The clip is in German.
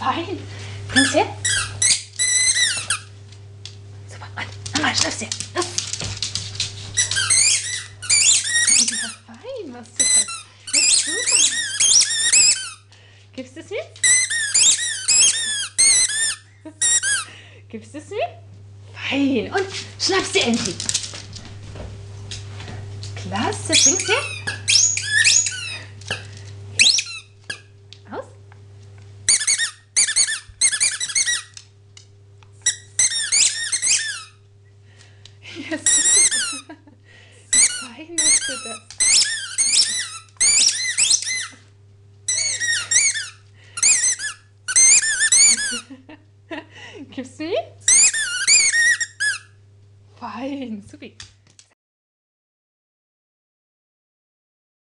Fein. Bring's her. Super. Und nochmal, schnapp's dir. Los. Ja, fein, machst du das. Ja, super. Gibst du es mir? Gibst du es mir? Fein. Und schnappst dir endlich. Klasse. Bring's her. Ja, super. Fein du das. Gibst du mir? Fein, super.